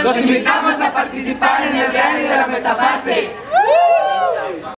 Los invitamos a participar en el reality de la metafase.